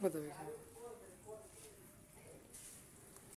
不怎么喜